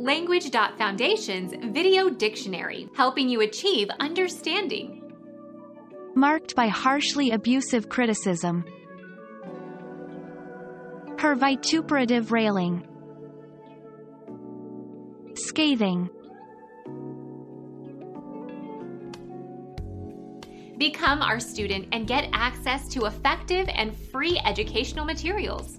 Language.Foundation's Video Dictionary, helping you achieve understanding. Marked by harshly abusive criticism. Her vituperative railing. Scathing. Become our student and get access to effective and free educational materials.